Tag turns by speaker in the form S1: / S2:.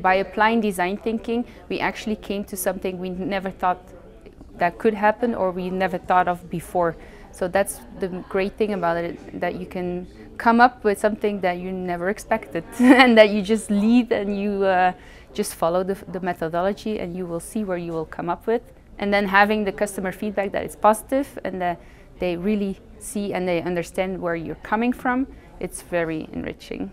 S1: By applying design thinking, we actually came to something we never thought that could happen or we never thought of before. So that's the great thing about it, that you can come up with something that you never expected and that you just lead and you uh, just follow the, the methodology and you will see where you will come up with. And then having the customer feedback that it's positive and that they really see and they understand where you're coming from, it's very enriching.